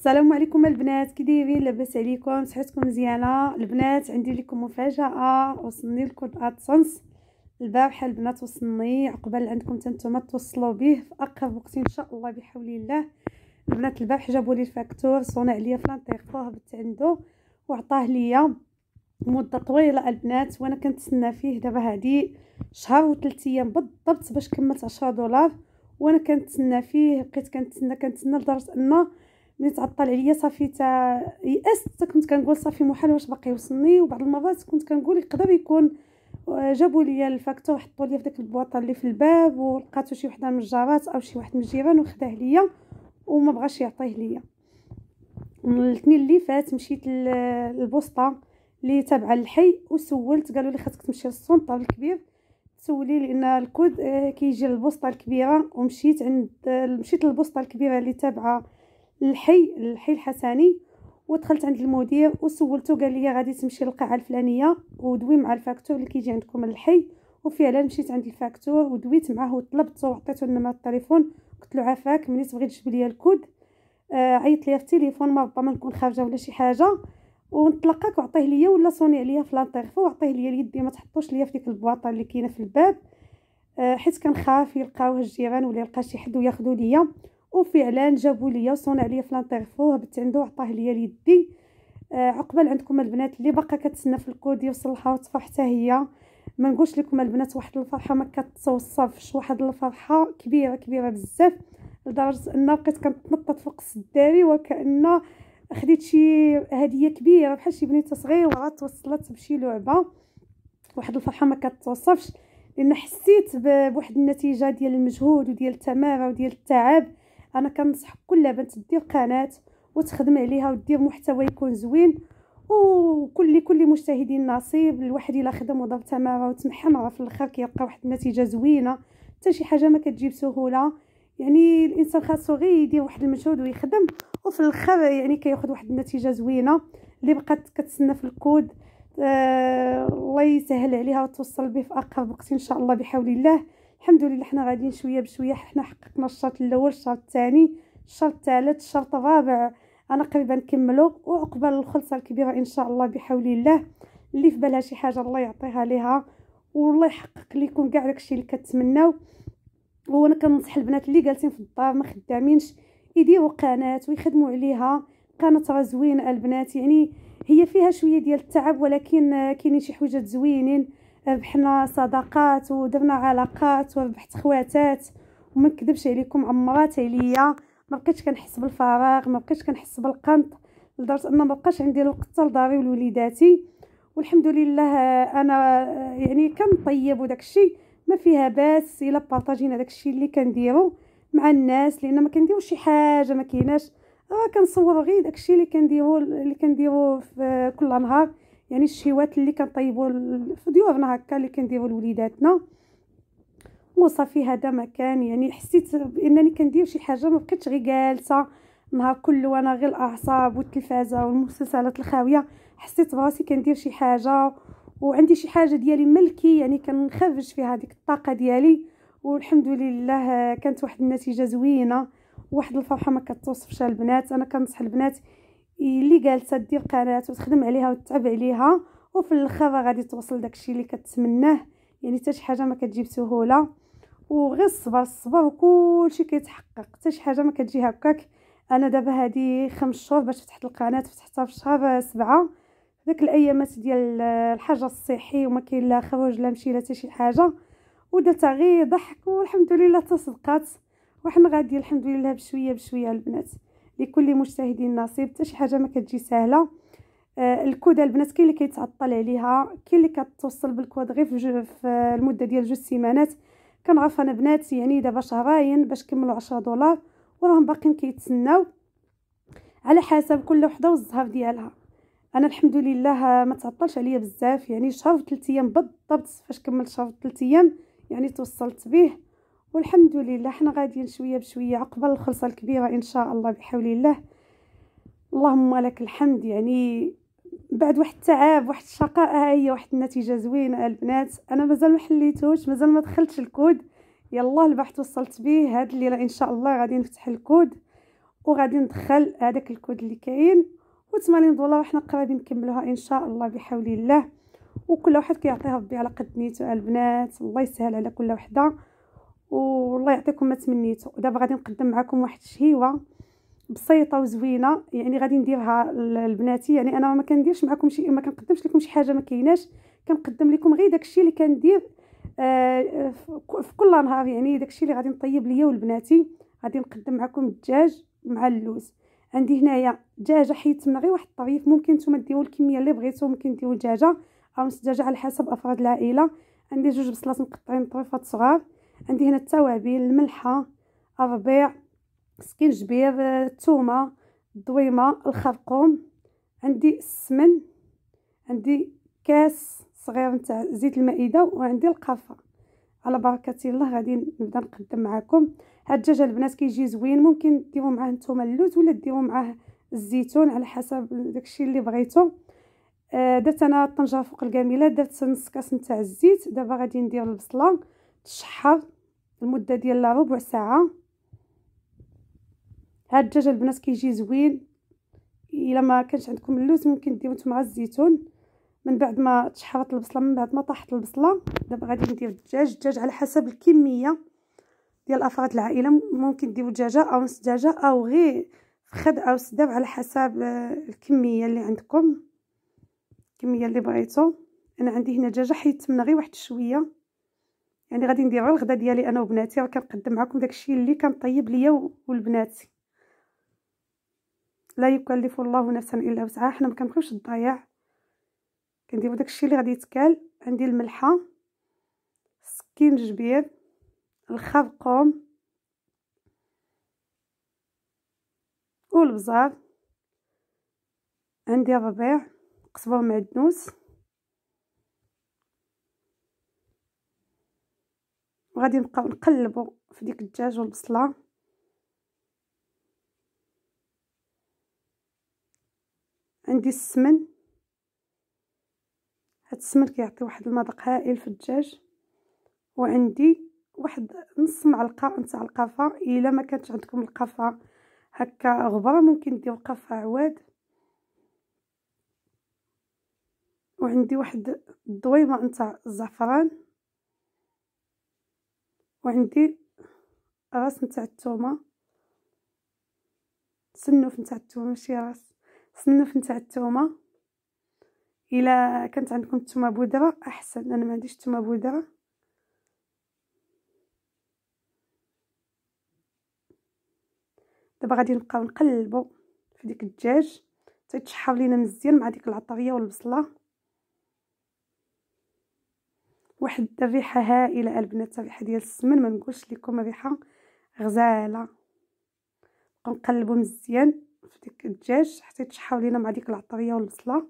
السلام عليكم البنات كي دايرين لاباس عليكم؟ صحتكم مزيانة؟ البنات عندي لكم مفاجأة وصلني الكود AdSense البارحة البنات وصلني عقبال عندكم نتوما توصلوا به في أقرب وقت إن شاء الله بحول الله. البنات البارح جابوا لي ال facteur صونا عليا ف l'interphone هبطت عنده وعطاه ليا. مدة طويلة البنات وأنا كنتسنى فيه دابا هادي شهر وثلاث أيام بالضبط باش كملت 10 دولار وأنا كنتسنى فيه بقيت كنتسنى كنتسنى لدرجة أنه ملي تعطل عليا صافي تا يأست كنت كنقول صافي محال واش باقي يوصلني. وبعض المرات كنت كنقول يقدر يكون آه، جابوا لي ال facteur حطوا لي في داك البواطة اللي في الباب ولقاتو شي وحدة من الجارات أو شي واحد من الجيران وخداه ليا وما بغاش يعطيه ليا. الاثنين اللي فات مشيت للبوسطة اللي تابعة للحي وسولت قالوا لي خاصك تمشي لل centre الكبير. تسولي لأن الكود آه، كيجي للبوسطة الكبيرة ومشيت عند مشيت للبوسطة الكبيرة اللي تابعة للحي الحي الحسني ودخلت عند المدير وسولته قال لي غادي تمشي للقاعة الفلانية ودوي مع ال facteur اللي كيجي عندكم للحي وفعلا مشيت عند ال facteur ودويت معاه وطلبته وعطيته النمره التليفون. قلت له عافاك ملي تبغي تجيب لي الكود. آه عيط لي في التليفون ما ربما نكون خارجة ولا شي حاجة. ونتلقاك وعطيه ليا ولا صوني عليا في l'interphone وعطيه ليا ليدي ما تحطوش ليا في ديك البواطة اللي كاينة في الباب. آه حيت كنخاف يلقاوه الجيران ولا يلقى شي حد وياخذوا ليا. وفعلا جابوا ليا عليا في لانتيغفو هبت عنده وعطاه ليا ليدي. آه عقبال عندكم البنات اللي باقا كتسنى في الكود يوصل لها وتفرح حتى هي. ما نقولش لكم البنات واحد الفرحة ما كتوصفش واحد الفرحة كبيرة كبيرة بزاف لدرجة أن بقيت كنتنطط فوق السداري وكأن خديت شي هدية كبيرة بحال شي بنيتة صغيرة توصلت بشي لعبة. واحد الفرحة ما كتوصفش لأن حسيت بواحد النتيجة ديال المجهود وديال التمارة وديال التعب. أنا كنصح كل بنت دير قناة وتخدم عليها ودير محتوى يكون زوين وكل كل مجتهدين نصيب الواحد إلا خدم وضرب تماره وتمحن راه في الآخر كيلقى واحد النتيجة زوينة. حتى شي حاجة ما كتجيب سهولة يعني الإنسان خاصو غير يدير واحد المجهود ويخدم وفي الآخر يعني كياخذ واحد النتيجة زوينة. اللي بقات كتسنى في الكود آه الله يسهل عليها وتوصل به في أقرب وقت إن شاء الله بحول الله. الحمد لله حنا غاديين شوية بشويه حنا حققنا الشرط الأول الشرط الثاني الشرط الثالث الشرط الرابع. أنا قريبا نكملو. وعقبال الخلصه الكبيرة إن شاء الله بحول الله. اللي في بالها شي حاجة الله يعطيها ليها. والله يحقق لكم كاع داكشي اللي كتمناو وأنا كنصح البنات اللي جالسين في الدار ما خدامينش يديروا قناة ويخدموا عليها. قناة راه زوينة البنات يعني هي فيها شوية ديال التعب ولكن كاينين شي حويجات زوينين. ربحنا صداقات ودرنا علاقات وربحت خواتات وما نكذبش عليكم عمرات عليا. ما بقيتش كنحس بالفراغ ما بقيتش كنحس بالقنط لدرجة أن ما بقاش عندي الوقت لداري ولوليداتي والحمد لله أنا يعني كنطيب وداك الشيء ما فيها باس إلا بارطاجينا داك الشيء اللي كنديرو مع الناس لأن ما كنديروش شي حاجة ما كايناش. راه كنصور غير داك الشيء اللي كنديرو اللي كنديرو في كل نهار. يعني الشيوات اللي كنطيبوا في ديورنا هكا اللي كنديروا لوليداتنا. وصافي هذا مكان يعني حسيت بإنني كندير شي حاجة ما بقيتش غير جالسة. نهار كله وأنا غير الأعصاب والتلفازة والمسلسلات الخاوية. حسيت براسي كندير شي حاجة وعندي شي حاجة ديالي ملكي يعني كنخرج فيها هذيك الطاقة ديالي. والحمد لله كانت واحد النتيجة زوينة. واحد الفرحة ما كتوصفش البنات أنا كنصح البنات اللي جالسه دير قناه وتخدم عليها وتتعب عليها وفي الآخر غادي توصل داكشي اللي كتمناه يعني حتى شي حاجة ما كتجيب سهوله وغير الصبر الصبر وكلشي كيتحقق. حتى شي حاجة ما كتجي هكاك. أنا دابا هادي خمس شهور باش فتحت القناة فتحتها في شهر سبعة. داك الأيامات ديال الحاجة الصحي وما كاين لا خروج لا مشي لا حتى شي حاجة. ودرتها غير ضحك والحمد لله تصدقات. وحنا غادي الحمد لله بشوية بشوية البنات. لكل مجتهد نصيب. حتى شي حاجة ما كتجي سهلة. آه الكود البنات كاين اللي كيتعطل عليها. كاين اللي كتوصل بالكود غير في, في المدة ديال جوج سيمانات. كنعرف أنا بنات يعني دابا شهرين باش كملوا عشرة دولار وراهم باقيين كيتسناو على حسب كل وحدة والزهر ديالها. أنا الحمد لله ما تعطلش عليا بزاف. يعني شهر و أيام بالضبط فاش كملت شهر و أيام يعني توصلت به. والحمد لله. حنا غاديين شوية بشوية عقبال الخلصة الكبيرة إن شاء الله بحول الله. اللهم لك الحمد. يعني بعد واحد التعب واحد الشقاء هي واحد النتيجة زوينة البنات. أنا مازال ما حليتوش مازال ما دخلتش الكود. يلا البحث وصلت به. هاد الليلة إن شاء الله غادي نفتح الكود وغادي ندخل هذاك الكود اللي كاين. و80 دولار حنا قرابين نكملوها إن شاء الله بحول الله. وكل واحد كيعطيها ربي على قد نيته البنات. الله يسهل على كل وحدة. والله يعطيكم ما تمنيتو. دابا غادي نقدم معكم واحد الشهيوة بسيطة وزوينة. يعني غادي نديرها لبناتي. يعني أنا ما كنديرش معكم شي ما كنقدمش لكم شي حاجة ما كايناش. كنقدم لكم غير داكشي اللي كندير آه في كل نهار. يعني داكشي اللي غادي نطيب ليا ولبناتي. غادي نقدم معكم الدجاج مع اللوز. عندي هنايا دجاجة حيدت منها غير واحد الطريف. ممكن نتوما ديروا الكمية اللي بغيتو. ممكن ديروا دجاجة. أو نص دجاجة على حسب أفراد العائلة. عندي جوج بصلات مقطعين طريفات صغار. عندي هنا التوابل الملحة الربيع سكينجبير الثومه الضويمه الخرقوم عندي السمن عندي كاس صغير نتاع زيت المائدة وعندي القرفة. على بركة الله غادي نبدأ نقدم معكم هاد الدجاج البنات كيجي زوين ممكن ديروا معاه نتوما اللوز ولا ديروا معاه الزيتون على حسب داكشي اللي بغيتو. آه درت أنا الطنجره فوق الكاميله درت نص كاس نتاع الزيت. دابا غادي ندير البصلة تشحر. المدة ديال ربع ساعة. هاد الدجاج البنات كيجي زوين. إلا ما كانش عندكم اللوز ممكن ديروا مع الزيتون. من بعد ما تشحرت البصلة من بعد ما طاحت البصلة دابا غادي ندير الدجاج. الدجاج على حسب الكمية ديال أفراد العائلة. ممكن ديروا دجاجة أو نص دجاجة أو غير فخد أو سداب على حسب الكمية اللي عندكم. الكمية اللي بغيتو. أنا عندي هنا دجاجة حيت من غير واحد شوية. يعني غادي ندير غير الغدا ديالي أنا وبناتي راه كنقدم معكم داكشي اللي كنطيب ليا ولبناتي لا يكلف الله نفسا إلا وسعها. حنا ما كنبغيوش الضياع. كنديرو داكشي اللي غادي يتكال عندي الملحة سكينجبير الخرقوم والبزار. عندي الربيع قزبر معدنوس وغادي نبقاو نقلبو في ديك الدجاج والبصله عندي السمن. هاد السمن كيعطي واحد المذاق هائل في الدجاج. وعندي واحد نص معلقة نتاع القرفه إلا ما كانت عندكم القرفه هكا غبرة ممكن ديروا قرفه عواد. وعندي واحد الضويمه نتاع الزعفران. وعندي راس نتاع الثومه سنوف نتاع الثومه ماشي راس سنوف نتاع الثومه إلا كانت عندكم الثومه بودرة أحسن أنا ما عنديش الثومه بودرة. دابا غادي نبقاو نقلبوا في ديك الدجاج تيتشحر لينا مزيان مع ديك العطرية والبصلة. واحد الريحه هائلة البنات الريحه ديال السمن ما نقولش لكم ريحة غزالة. نقلبوا مزيان في ديك الدجاج حتى يتشحر لينا مع ديك العطرية والبصله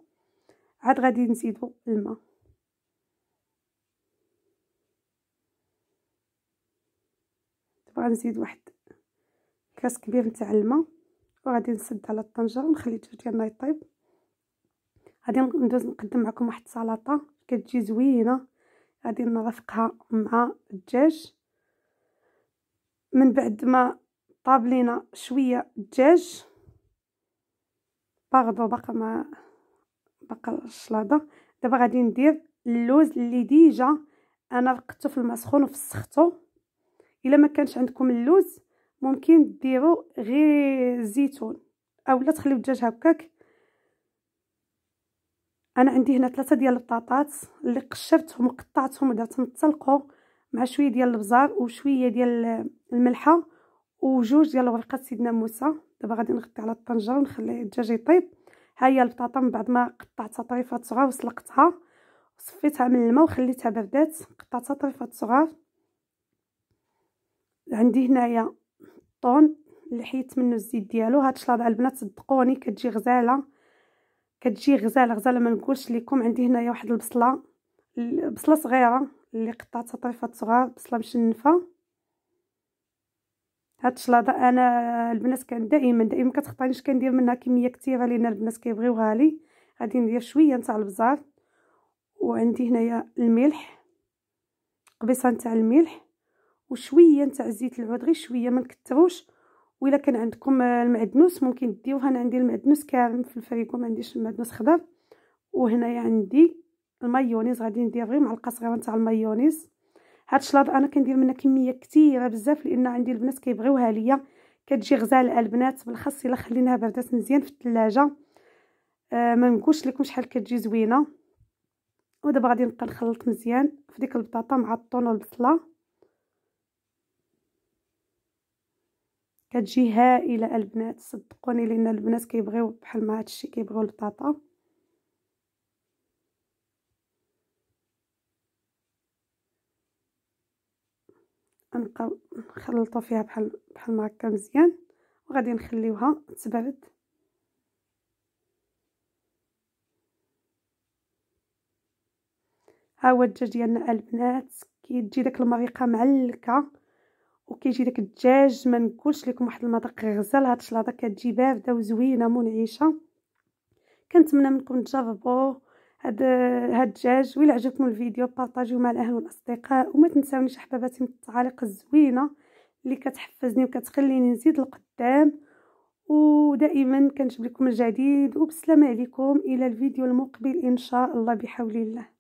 عاد غادي نزيدو الماء. دابا غنزيد واحد كاس كبير نتاع الماء وغادي نسد على الطنجرة ونخلي الدجاج ديالنا يطيب. غادي ندوز نقدم معكم واحد السلطة كتجي زوينة. غادي نرافقها مع الدجاج. من بعد ما طاب لينا شوية الدجاج باغدو باقا ما باقا الشلاضة. دابا غادي ندير اللوز اللي déjà أنا رقدته في الماء سخون وفسختو. إلا ما كانش عندكم اللوز ممكن ديروا غير زيتون اولا تخليو الدجاج هكاك. أنا عندي هنا ثلاثة ديال البطاطات اللي قشرتهم وقطعتهم ودرتهم تسلقوا مع شوية ديال البزار وشوية ديال الملحة وجوج ديال ورقات سيدنا موسى. دابا غادي نغطي على الطنجرة ونخلي الدجاج يطيب. ها هي البطاطا من بعد ما قطعتها طريفات صغار وسلقتها. وصفيتها من الماء وخليتها بردات قطعتها طريفات صغار. عندي هنايا الطون اللي حيت منه الزيت ديالو. هاد الشلاضة البنات صدقوني كتجي غزالة. كتجي غزالة غزالة ما نقولش لكم عندي هنايا واحد البصلة بصله صغيرة اللي قطعتها طريفات صغار بصلة مشنفة. هاد الشلاضة أنا البنات كان دائما دائما كتخطانيش كندير منها كمية كثيرة لأن البنات كيبغيوها لي. غادي ندير شوية نتاع البزار. وعندي هنايا الملح قبيصة نتاع الملح وشوية نتاع زيت العود غير شوية ما نكثروش وإلا كان عندكم المعدنوس ممكن ديروه أنا عندي المعدنوس كامل في الفريكو ما عنديش المعدنوس خضر. وهنايا عندي المايونيز غادي ندير غير معلقة صغيرة تاع المايونيز. هاد الشلاضة أنا كندير منها كمية كثيرة بزاف لأن عندي البنات كيبغيوها ليا. كتجي غزاله البنات بالخصوص إلا خليناها بردات مزيان في الثلاجة. آه ما نقولش لكم شحال كتجي زوينة. ودابا غادي نبقى نخلط مزيان في ديك البطاطا مع الطون والبصلة. كتجي هائله البنات صدقوني لأن البنات كيبغيو بحال ما هادشي كيبغيو البطاطا. نخلطو فيها بحال بحال ما هكا مزيان وغادي نخليوها تبرد. ها هو الدجاج ديالنا البنات كيجي داك المريقة معلكه وكيجي داك الدجاج ما نقولش لكم واحد المذاق غزال هاد الشلاضة كتجي بارده وزوينه منعشة. كنتمنى منكم تجربوه. هاد هاد الدجاج وإلا عجبكم الفيديو بارطاجيو مع الأهل والأصدقاء وما تنساونيش احباباتي من التعاليق الزوينة اللي كتحفزني وكتخليني نزيد لقدام ودائما كنجيب لكم الجديد وبسلامه عليكم إلى الفيديو المقبل إن شاء الله بحول الله.